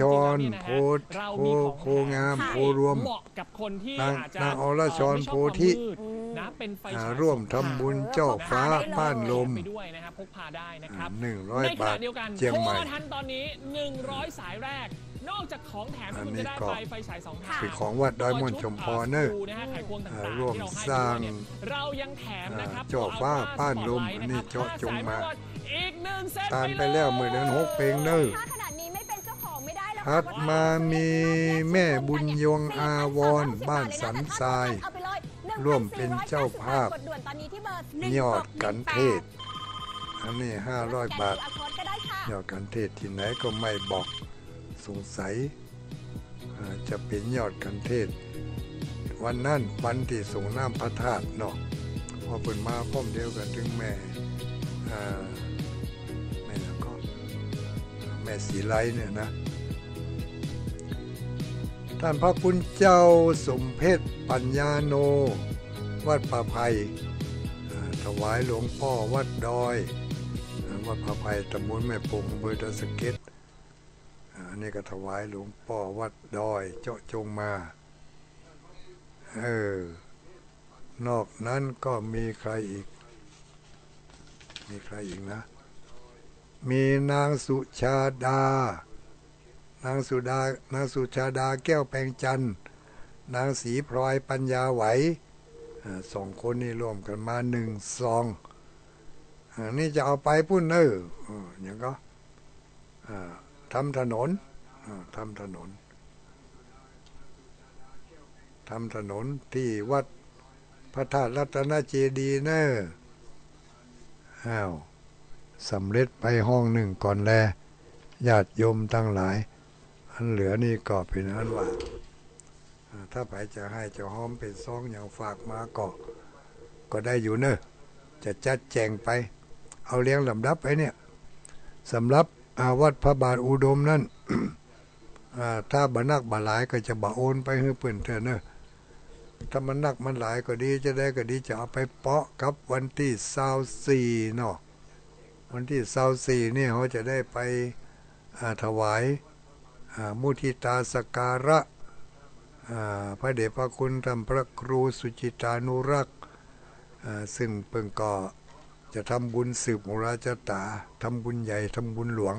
ชรโพธิ์เราโพมีของโพแถมงามค่ะโพรวมเหมาะกับคนที่นางอาจจะนางอรชรเไม่ชอบโพธิความมืดนะเป็นไฟอ่าฉายร่วมสองทำบุญเออเจ้าพกพาฟ้าได้เลยบ้านลมไปด้วยนะครับพกพาได้นะครับหนึ่งร้อยในขบาณะทเดียวกันเชียงโทรใหม่ มาทันตอนนี้ 100 สายแรก นอกจากของแถมที่คุณอันนี้จะได้ก็ ไปไฟฉายสองทาง คือของวัดดอยม่อนชมพรเนอะตัวชุดนะฮะไขควงต่างอ่าๆร่วมที่เราให้สร้างด้วยเนี่ยเรายังแถมนะครับอ่าเจาะฟ้าตัวป้านลม Spotlight อันนี้ะครับเจาะจงมาห้สยอีกหนึ่งเซตตามไปแล้วเมื่อเดือนหกเพลงเนอะถ้าขนา ถัดมามีแม่บุญยงอาวรบ้านสันทราย ร่วมเป็นเจ้าภาพ ยอดกันเทศ อันนี้ห้าร้อยบาท ยอดกันเทศที่ไหนก็ไม่บอกสงสัย จะเป็นยอดกันเทศ วันนั้นวันที่ส่งน้ำพระธาตุเนาะพอเปิดมาพร้อมเดียวกันถึงแม่แม่แล้วก็แม่สีไลเนี่ยนะ ท่านพระคุณเจ้าสมเพชปัญญาโน วัดป่าไผ่ถวายหลวงพ่อวัดดอย วัดพระภัยตำบลแม่ปงเบอร์ดสเก็ตอันนี้ก็ถวายหลวงพ่อวัดดอย เจาะจงมาเออนอกนั้นก็มีใครอีก มีใครอีกนะ มีนางสุชาดา นางสุดานางสุชาดาแก้วแปลงจันทร์ นางสีพลอยปัญญาไหวสองคนนี้รวมกันมาหนึ่งซองอันนี้จะเอาไปพุ่นเนอร์เออย่างก็ทำถนนทำถนนทำถนนที่วัดพระธาตุรัตนเจดีย์เนอร์อ้าวสำเร็จไปห้องหนึ่งก่อนแลญาติโยมตั้งหลาย อันเหลือนี่ก็เป็นอันว่าถ้าไปจะให้เจะห้อมเป็นซองอย่างฝากมาก็ก็ได้อยู่เนอะจะจัดแจงไป เอาเลี้ยงลำดับไปเนี่ยสำหรับอาวัดพระบาทอุดมนั่นอ่าถ้าบนักบาหลายก็จะบาโอนไปให้เพื่อนเถอะเนอะถ้ามันนักมันหลายก็ดีจะได้ก็ดีจะเอาไปเปาะกับวันที่เศร้าสี่เนาะวันที่เศร้าสี่เนี่ยเขาจะได้ไปถวาย มุทิตาสการะพระเดชพระคุณท่านพระครูสุจิตานุรักษ์ซึ่งเพิ่งก็จะทำบุญสืบโหราชตาทำบุญใหญ่ทำบุญหลวง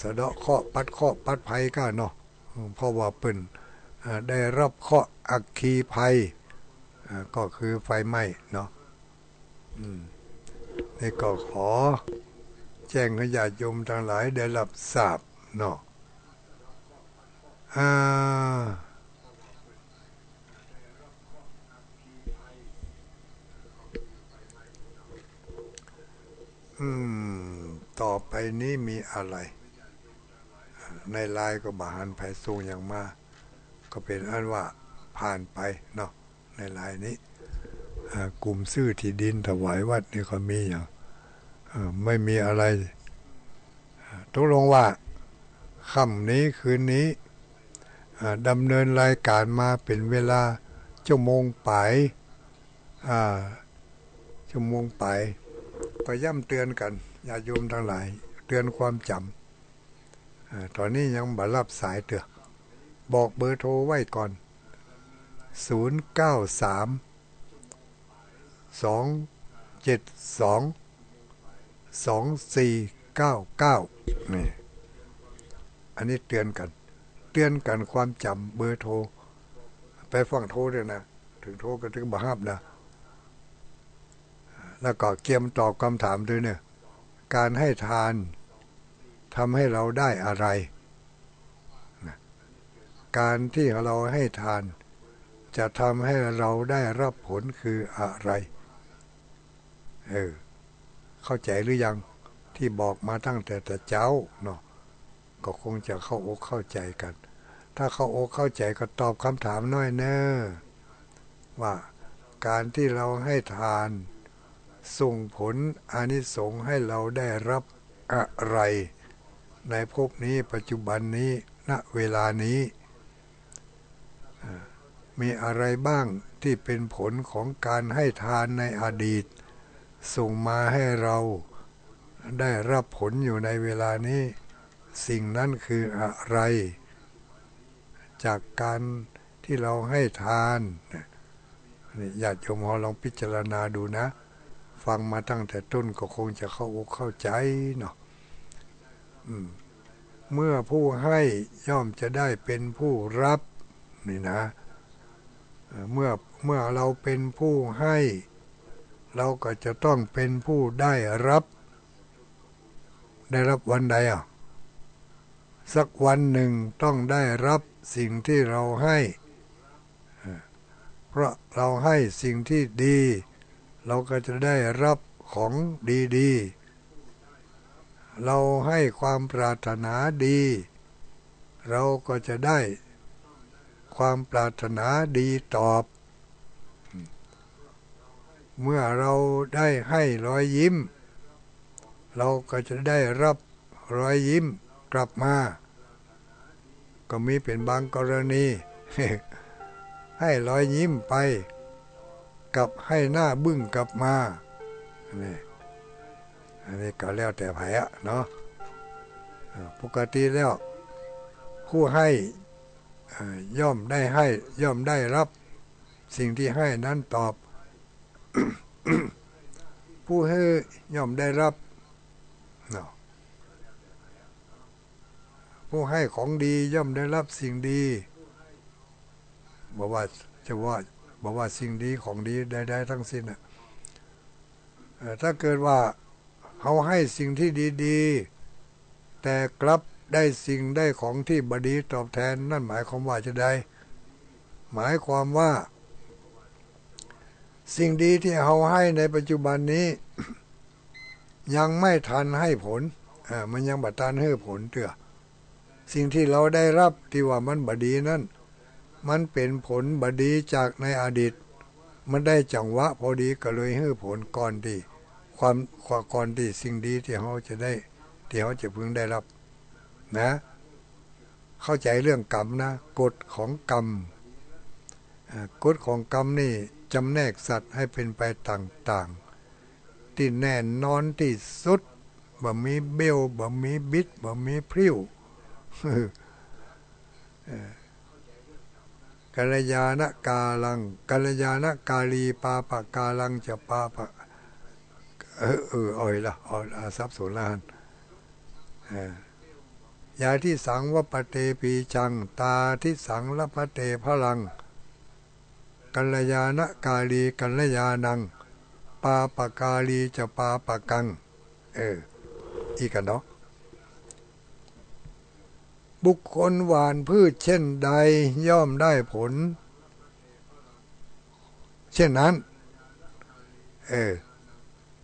สะเดาะเคาะปัดเคาะปัดภัยก็เนาะเพราะว่าเปิ่นได้รับเคาะอัคคีภัยอ่ก็คือไฟไหม้เนาะนี่ก็ขอแจ้งให้ญาติโยมทั้งหลายได้รับทราบเนาะ อ่าอืม ต่อไปนี้มีอะไร ในไลายก็บาหันไผสูงอย่างมากก็เป็นอันว่าผ่านไปเนาะในไลายนี้กลุ่มซื้อที่ดินถวายวัดนี่ก็มีอย่างไม่มีอะไรตกลงว่าค่ำนี้คืนนี้ ดำเนินรายการมาเป็นเวลาชั่วโมงไปชั่วโมงไปก็ย่ำเตือนกันญาติโยมทั้งหลาย เตือนความจำอาตอนนี้ยังบัรับสายเตือบอกเบอร์โทรไว้ก่อน 0 9 3 2 7 2 2 4 9 9 นี่ อันนี้เตือนกัน เตือนกันความจำเบอร์โทร ไปฟังโทรด้วยนะ ถึงโทรก็ถึงบัฮับนะ แล้วก็เกียมตอบคำถามด้วยเนี่ย การให้ทานทำให้เราได้อะไรนะการที่เราให้ทาน จะทำให้เราได้รับผลคืออะไร เออ เข้าใจหรือยังที่บอกมาตั้งแต่แต่เจ้าเนาะ ก็คงจะเข้าอกเข้าใจกัน ถ้าเข้าอกเข้าใจก็ตอบคำถามน้อยเนอะว่าการที่เราให้ทาน ส่งผลอานิสงส์ให้เราได้รับอะไร ในภพนี้ปัจจุบันนี้ณเวลานี้ มีอะไรบ้างที่เป็นผลของการให้ทานในอดีต ส่งมาให้เราได้รับผลอยู่ในเวลานี้ สิ่งนั้นคืออะไร จากการที่เราให้ทานนี่ญาติโยมเราลองพิจารณาดูนะ ฟังมาตั้งแต่ต้นก็คงจะเข้าอกเข้าใจเนาะมเมื่อผู้ให้ย่อมจะได้เป็นผู้รับนี่นะเมื่อเมื่อเราเป็นผู้ให้ เราก็จะต้องเป็นผู้ได้รับ ได้รับวันใดอะ สักวันหนึ่งต้องได้รับสิ่งที่เราให้ เพราะเราให้สิ่งที่ดี เราก็จะได้รับของดีๆ เราให้ความปรารถนาดี เราก็จะได้ความปรารถนาดีตอบ เมื่อเราได้ให้รอยยิ้ม เราก็จะได้รับรอยยิ้ม กลับมา ก็มีเป็นบางกรณี ให้รอยยิ้มไป กับให้หน้าบึ้งกลับมานี่อันนี้ก็แล้วแต่ไผอะเนาะปกติแล้ว ผู้ให้ย่อมได้ให้ ย่อมได้รับ สิ่งที่ให้นั้นตอบ ผู้ให้ย่อมได้รับเนาะ ผู้ให้ของดีย่อมได้รับสิ่งดีบอกว่าจะว่าบอกว่าสิ่งดีของดีได้ๆทั้งสิ้นน่ะถ้าเกิดว่าเขาให้สิ่งที่ดีๆ แต่กลับได้สิ่งได้ของที่บดีตอบแทนนั่นหมายความว่าจะได้ หมายความว่า สิ่งดีที่เขาให้ในปัจจุบันนี้ ยังไม่ทันให้ผลมันยังบัดทันให้ผลเตือ สิ่งที่เราได้รับที่ว่ามันบดีนั่น มันเป็นผลบดีจากในอดีต มันได้จังหวะพอดีก็เลยให้ผลก่อนที่ความความก่อนที่สิ่งดีที่เขาจะได้ที่เขาจะพึงได้รับนะ เข้าใจเรื่องกรรมนะกฎของกรรมกฎของกรรมนี่จำแนกสัตว์ให้เป็นไปต่างๆ ที่แน่นอนที่สุดบ่มีเบี้ยวบ่มีบิดบ่มีพริ้ว กัลยาณกาลังกัลยาณกาลีปาปะกาลังจะปาปะเออเอออ่อยละอ่อยละทรัพย์สุลานยาที่สังวปเตปีจัง ตาที่สังละพะเตพลัง กัลยาณกาลีกัลยาณัง ปาปะกาลีจะปาปะกัง เออ อีกันเนาะ บุคคลหวานพืชเช่นใดย่อมได้ผล เช่นนั้น เออ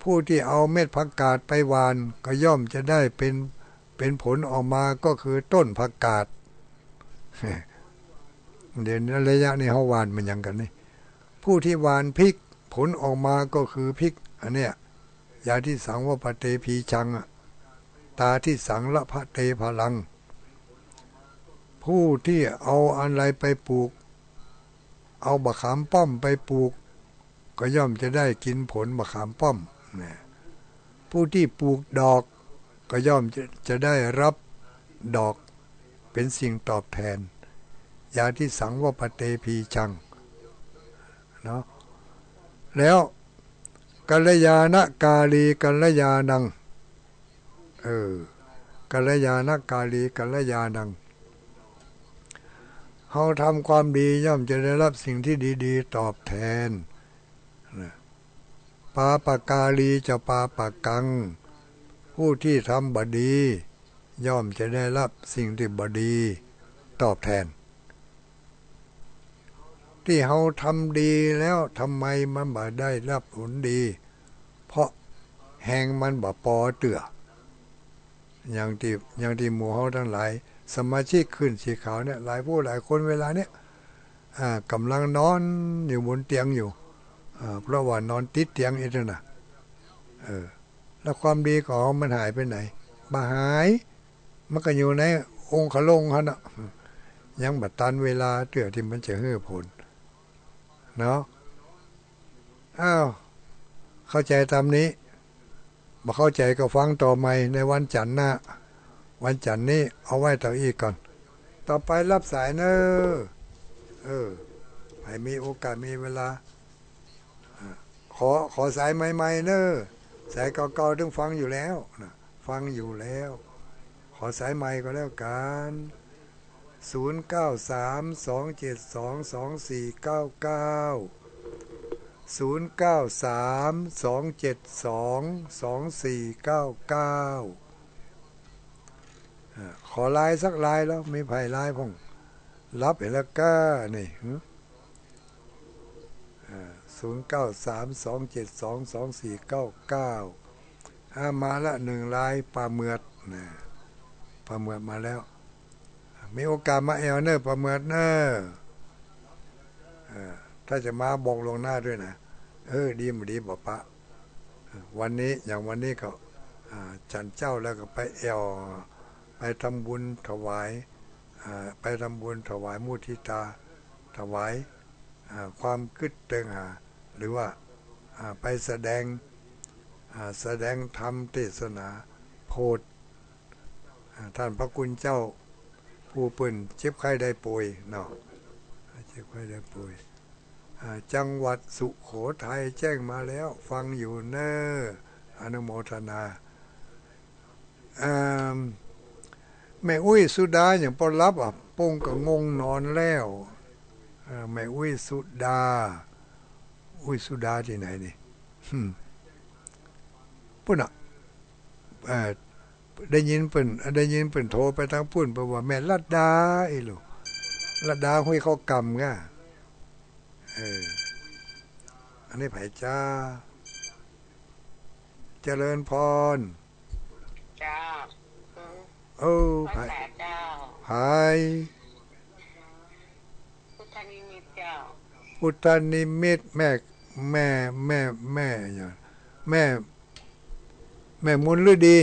ผู้ที่เอาเม็ดผักกาดไปหวานก็ย่อมจะได้เป็นเป็นผลออกมาก็คือต้นผักกาดเดี๋ยวนี้ระยะนี้เขาหวานมันยังกันนี่ผู้ที่หวานพริกผลออกมาก็คือพริกอันเนี้ยยาที่สังว่าปเตพีชังตาที่สังละพะเตพลัง ผู้ที่เอาอะไรไปปลูก เอาบะขามป้อมไปปลูก ก็ย่อมจะได้กินผลบะขามป้อมนะผู้ที่ปลูกดอก ก็ย่อมจะจะได้รับดอกเป็นสิ่งตอบแทน ยาที่สังวปเตพีชังเนาะแล้วกัลยาณกาลีกัลยาณัง เออกัลยาณกาลีกัลยาณัง เขาทำความดีย่อมจะได้รับสิ่งที่ดีๆ ตอบแทนปาปากาลีจะปาปากัง ผู้ที่ทำบดี ย่อมจะได้รับสิ่งที่บดี ตอบแทน ที่เขาทำดีแล้วทำไมมันบ่ได้รับผลดี เพราะแหงมันบ่ปอเตืออย่างที่อย่างที่หมู่เขาทั้งหลาย สมาชิกขึ้นสีขาวเนี่ยหลายผู้หลายคนเวลาเนี้ยกำลังนอนอยู่บนเตียงอยู่เพราะว่านอนติดเตียงเอีกนะเออแล้วความดีของมันหายไปไหนบ่หาย มันก็อยู่ในองค์ขลงเขานะยังบัดตันเวลาเตือที่มันจะเฮือผล เนาะอ้าวเข้าใจตามนี้บ่เข้าใจก็ฟังต่อใหม่ในวันจันทร์หน้า วันจันทร์นี้เอาไว้ต่ออีกก่อน ต่อไปรับสายเนอะเออให้มีโอกาสมีเวลา ขอขอสายใหม่ๆเนอะสายเก่าๆต้องฟังอยู่แล้วนะฟังอยู่แล้ว ขอสายใหม่ก็แล้วกัน0 9 3 2 7 2 2 4 9 9 0 9 3 2 7 2 2 4 9 9อะ ขอไลน์สักไลน์แล้วมีไผ่ไลน์พงรับเห็นแล้วก็นี่ศูนย์เก้าสามสองเจ็ดสองสองสี่เก้าเก้ามาละหนึ่งลายปลาเมือดนะปลาเมือดมาแล้ว มีโอกาสมาแอลเนอร์ปลาเมือดเนอร์ถ้าจะมาบอกลงหน้าด้วยนะเออดีมดีบอกปะวันนี้อย่างวันนี้ก็จันเจ้าแล้วก็ไปแอล ไปทำบุญถวายไปทำบุญถวายมุทิตา ถวายความคิดเติงหา หรือว่าไปแสดงแสดงธรรมเทศนาโพธท่านพระคุณเจ้าผู้ปืนเจ็บไข้ได้ป่วยเนาะเจ็บไข้ได้ป่วยจังหวัดสุโขทัยแจ้งมาแล้ว ฟังอยู่เนออนุโมทนาอ่า แม่อุ้ยสุดาอย่างปอรับอะปงก็งงนอนแล้วแม่อุ้ยสุดา อุ้ยสุดาที่ไหนนี่ฮึมปุ่นอะได้ยินเปิ่นได้ยินเปิ่นโทรไปทางปุ่นไปว่าแม่ลัดดาไอ้ลูกลัดดาห้วยเขากำง่ะเอออันนี้ไผ่จ้า เจริญพร จ้า อืมโอ้พระไผ่แสาเจ้า ไผ่พุทธนิมิตเจ้า พุทธนิมิตแม่แม่แม่แม่อย่างแม่ แม่มุนฤดี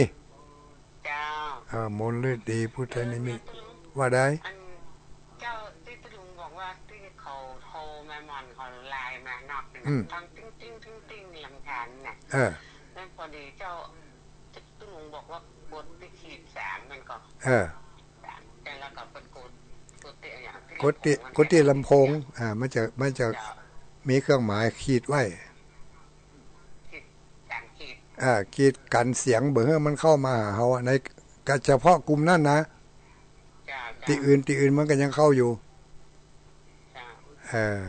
เจ้าอ่ามุนฤดีพุทธนิมิต ว่าได้ อันเจ้าที่ตะลุงบอกว่าที่เขาโทรมาหมอนเขาไลน์มานอกนะทั้งติ้งติ้งติ้งติ้งลำคาญน่ะเออ นั่นพอดีเจ้าตะลุงบอกว่า กดไปขีดสามมันก็เออแต่แล้วก็เป็นกดกดติอย่างที่กดติกดติลำโพง อ่า มันจะมันจะมีเครื่องหมายขีดไว้ขีดสามขีดอ่าขีดกันเสียงเบอร์มันเข้ามาหาเฮาในเฉพาะกลุ่มนั้นนะเจ้าที่เจ้าอื่นที่อื่นมันก็ยังเข้าอยู่เออ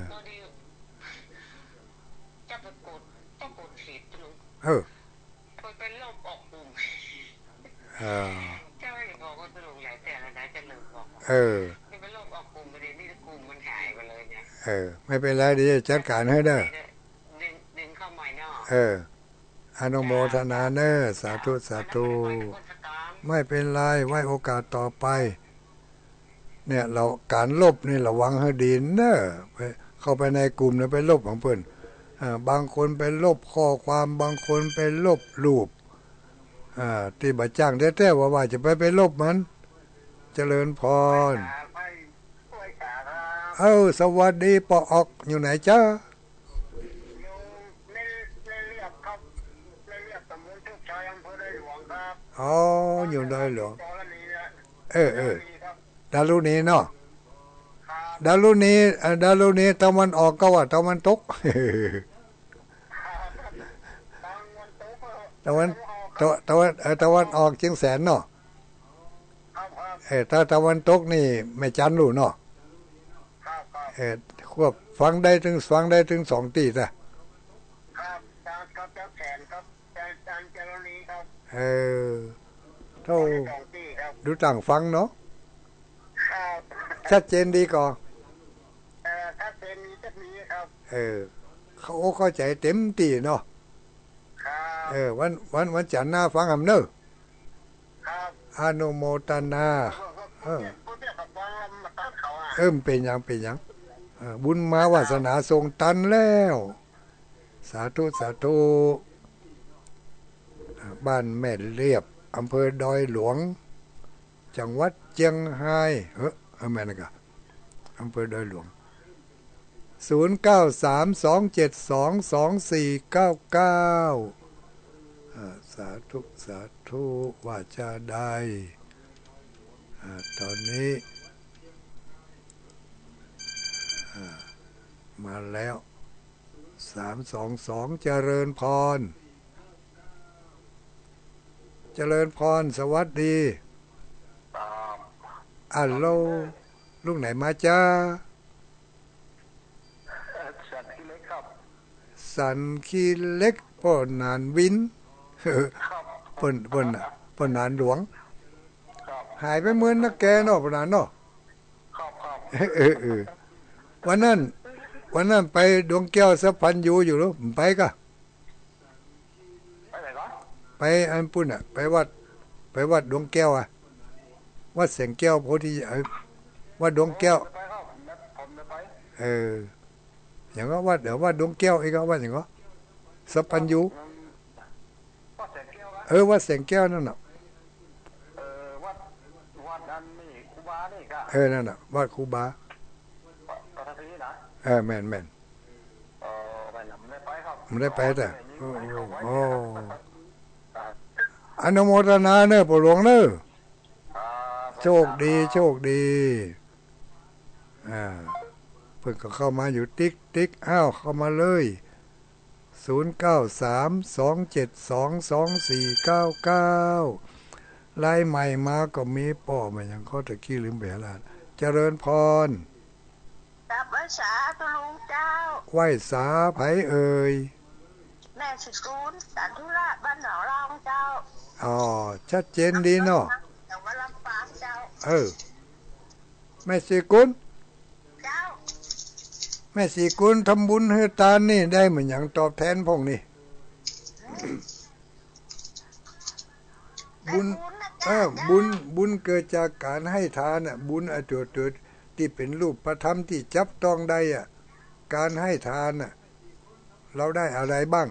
เออ มันเป็นโรคออกปุ่ม เออเจ้าอย่าบอกว่าตลกใหญ่แต่ละนะจะลืมบอกเออนี่เป็นโรคออกปุ่มประเด็นนี่กลุ่มมันหายไปเลยเนี่ยเออ ไม่เป็นไรเดี๋ยวจะจัดการให้เด้อดึงดึงเข้าใหม่เนาะเอออนุโมทนาเนอสาธุสาธุไม่เป็นไรไว้โอกาสต่อไป เนี่ยเราการลบนี่ระวังให้ดีเนอะไปเข้าไปในกลุ่มเนี่ยไปลบของเพื่อนอ่าบางคนไปลบข้อความบางคนไปลบรูปอ่า ที่บัจ้างแท้ๆว่าว่าจะไปไปลบมัน เจริญพรไปช่วยขาครับเอ้าสวัสดีปอออกอยู่ไหนจ้าอยู่ในในเรียบครับในเรียบตำบลทุกชายอำเภอได้หลวงครับอ๋ออยู่ได้เหรอตอนนี้นะเออเออครับดารุณีเนาะครับดารุณีเอ่อดารุณีตะวันออกก็ว่าตะวันตกตอนวันโต๊ะก็ตะวัน ตะตะวันเออตะวันออกเชียงแสนเนาะครับครับเออถ้าตะวันตกนี่แม่จันรู้เนาะครับครับเออควบฟังได้ถึงฟังได้ถึงสองตีจ้ะครับจานครับเจ้าแขนครับจานจานเจรณีครับเออเท่าสองที่ครับดูต่างฟังเนาะครับชัดเจนดีก่อนเอ่อถ้าเป็นมีจะมีครับเออเขาเข้าใจเต็มตีเนาะครับ เออ วันวันวันจันทร์หน้าฟังหำเนอครับอนุโมทนา เออพูดเรื่องกับว่ามาตั้งเขาอะเอิ่มเป็นหยังเป็นหยังเออบุญมาวาสนาทรงตันแล้ว สาธุสาธุอ่าบ้านแม่เรียบอำเภอดอยหลวง จังหวัดเจียงไฮ้เฮ้อเอาแม่นกะอำเภอดอยหลวง 0 สาธุสาธุว่าจะได้อ่าตอนนี้อ่ามาแล้วสามสองสองเจริญพร เจริญพร สวัสดีอัลโหลลูกไหนมาจ้าสันที่เล็กครับสันคีเล็กพ่อนานวินครับ เปิ่นเปิ่นน่ะเปิ่นนานหลวงครับหายไปเหมือนนักแกเนาะปนานเนาะครับครับเออเออเออวันนั้นวันนั้นไปดวงแก้วสัพพันยูอยู่หรือไปกะไปไหนก่อนไปอันปุ่นอะ ไปวัด ไปวัดดวงแก้วอะ วัดแสงแก้วโพธิเอ้ยวัดดวงแก้วไปครับผมจะไปเอออย่างก็วัดเดี๋ยววัดดวงแก้วอีกก็วัดอย่างก็สัพพันยู อืมวัดแสงแก้วนะ เออวัดแสงแก้วนั่นน่ะเออวัดวัดอันนี่ครูบานี่ก็เออนั่นน่ะวัดครูบาปฐพีนะเออแม่นแม่นเออไปหลังไม่ได้ไปครับไม่ได้ไปแต่โอ้โหโอ้อนุโมทนาเนอะปู่หลวงเนอะโชคดี โชคดีอ่าเพิ่งก็เข้ามาอยู่ติ๊กติ๊กอ้าวเข้ามาเลย ศูนย์เก้าสามสองเจ็ดสองสองสี่เก้าเก้าลายใหม่มาก็มีป่อมาอย่างข้อตะกี้ลืมไปแล้วเจริญพรกับภาษาตุลุงเจ้า ไหวสาไผเอ่ย แม่สิกูลสันธุระบ้านหนองรองเจ้า อ๋อ ชัดเจนดีเนาะแต่ว่าลำปางเจ้า เออ แม่สีกุลเจ้า แม่สีกุลทำบุญให้ตานี่ได้เหมือนอย่างตอบแทนพวกนี้บุญได้เอนะอเจ้าบุญบุญเกิดจากการให้ทานอะ บุญอตัวตัวที่เป็นรูปประธรรมที่จับต้องได้อะ การให้ทานอะ เราได้อะไรบ้าง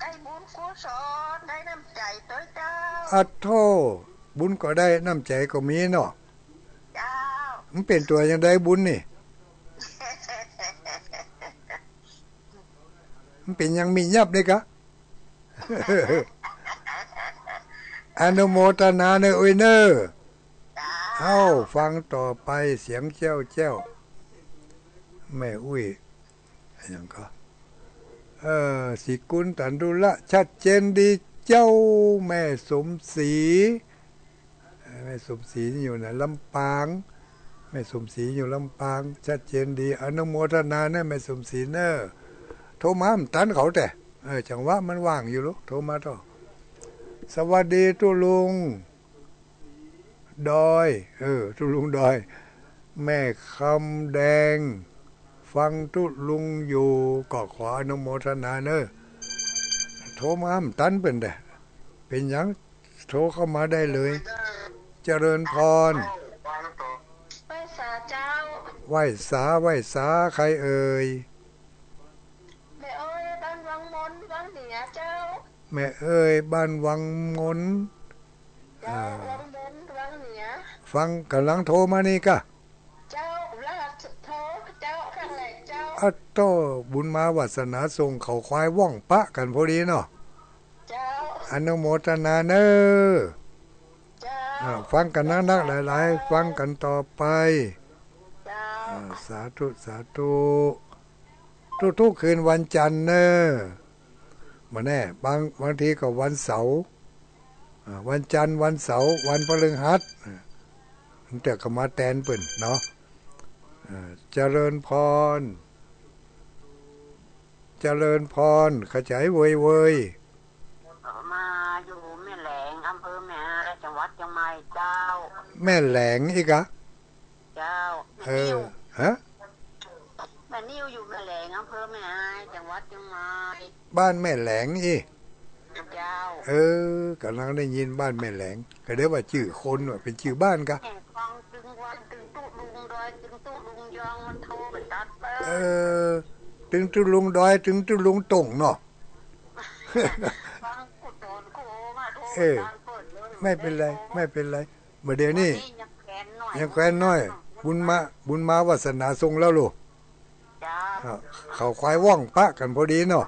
ได้บุญกุศลได้น้ำใจตัวเจ้าอัดโทบุญก็ได้น้ำใจก็มีเนาะเจ้า มันเป็นตัวยังได้บุญนี่ มันเป็นยังมียับเลยกะอนุโมทนาเนอะโอ้ยเนอะเจ้าเอาฟังต่อไปเสียงเจ้าเจ้าแม่อุ้ยอะไรอย่างก็ เออสิกุลตันดุละชัดเจนดีเจ้าแม่สมศรีแม่สมศรีอยู่ในลำปาง แม่สมศรีอยู่ลำปาง ชัดเจนดี อนุโมทนาเนอะแม่สมศรีเนอะโทรมามันตันเขาแต่เออจังหวะมันว่างอยู่ลูกโทรมาต่อสวัสดีตุลุง ดอย เออตุลุงดอย แม่คำแดง ฟังตุลุงอยู่ก็ขออนุโมทนาเนอะโทรมามันตันเป็นแต่เป็นยังโทรเข้ามาได้เลย เจริญพร ไหวสาไหวสาใครเอ่ยแม่เอ้ยบ้านวังมนวังเหนือเจ้า แม่เอ้ยบ้านวังมนเจ้าวังมนวังเหนือฟังกำลังโทรมานี่กะเจ้ารหัสโทรเจ้าข้างแหลกเจ้าอัตโตบุญมาวัสนาส่งเขาควายว่องปะกันพอดีเนาะเจ้าอนุโมทนาเนอะเจ้าอ่าฟังกันนักนักๆหลาย ๆ ฟังกันต่อไปเจ้าอ่า สาธุ สาธุทุกทุกๆคืนวันจันทร์เนอะมาแน่ บางบางทีก็วันเสาร์อ่าวันจันทร์วันเสาร์วันพฤหัสอ่าแต่ก็มาแตนเปิ่นเนาะอ่าเจริญพร เจริญพร ขจายเวยเวยมาอยู่แม่แหลงอำเภอแม่อายจังหวัดเชียงใหม่เจ้า แม่แหลงอีกอะเจ้า เอแม่นิอว ฮะแม่นิวอยู่แม่แหลงอำเภอแม่อายจังหวัดเชียงใหม่บ้านแม่แหลงอีเจ้าเออกำลังได้ยินบ้านแม่แหลงก็เรียกว่าชื่อคนว่าเป็นชื่อบ้านกะแห่งฟังตึงวันตึงตุลุงดอยตึงตุลุงยองมันโทรไปตัดเปิ้เออถึงตุลุงดอยถึงตุลุงตงเนาะฟังกุโดนโคมาโทรเออตามเปิดเลยไม่เป็นไร ไม่เป็นไรเมื่อเดี๋ยวนี้ยังแขนหน่อยยังแควนน้อย บุญมาบุญมาวาสนาทรงแล้วลูกเจ้าอ่าเขาควายว่องปะกันพอดีเนาะ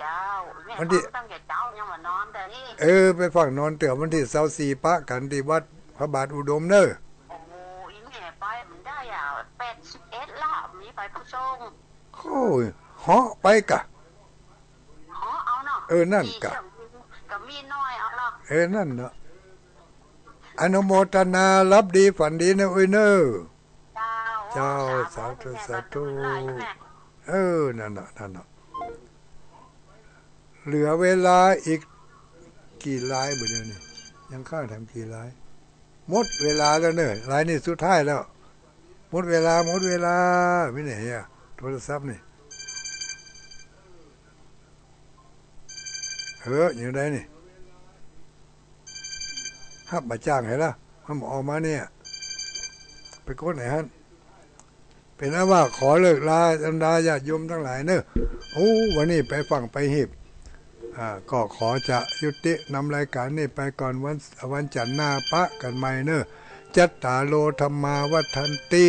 เจ้าแม่วันที่ตั้งแต่เจ้ายังมานอนแต่นี่เออไปฝั่งนอนเตือวันที่เสาสี่ปะกันที่วัดพระบาทอุดมเนอะโอ้โหอีแม่ไปมันได้อะแปดสิบเอ็ดละมีไปผู้ชงโอ้ยเหาะไปกะอ๋อเอาเนาะเออนั่นกะมีเสียงกับมีน้อยเอาเนาะเออนั่นเนาะ อนุโมทนารับดีฝันดีนะอุ้ยเนอะเจ้าเจ้าโอ้สาธุแม่สาธุบัดนี้แม่เออนั่นน่ะนั่นน่ะเหลือเวลาอีกกี่ลายบ่เดี๋ยวนี้ยังข้างทำกี่ลายหมดเวลาแล้วเนอะลายนี่สุดท้ายแล้วหมดเวลาหมดเวลาไม่ไหนอะโทรศัพท์นี่เฮ้ยอยู่ได้นี่ ฮับมาจ้างให้ละมันบอออกมาเนี่ย ไปกดไหนฮะเป็นอันว่าขอเลิกลาบรรดาญาติโยมทั้งหลายเนอะโอ้วันนี้ไปฟังไปหิบอ่าก็ขอจะยุตินำรายการนี้ไปก่อนวันวันจันทร์หน้าปะกันใหม่เนอะจัตตาโลธรรมาวัฒนติ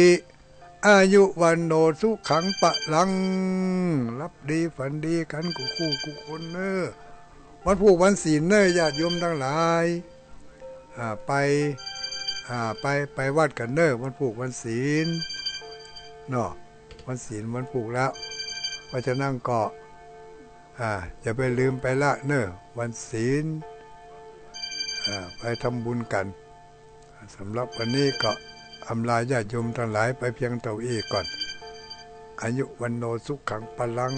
อายุวันโนสุขังปะลัง รับดีฝันดีกันกูคู่กูคนเนอวันผูกวันศีลเนอญาติโยมทั้งหลาย ไปอ่าไปไปวัดกันเนอะวันผูกวันศีลเนาะวันศีลวันปลูกแล้วเพราะฉะนั้นก็อ่าอย่าไปลืมไปละเนอะวันศีลอ่าไปทำบุญกันสำหรับวันนี้ก็อำลาญาติโยมทั้งหลายไปเพียงเท่าอีกก่อน อายุวันโนสุขขังพลัง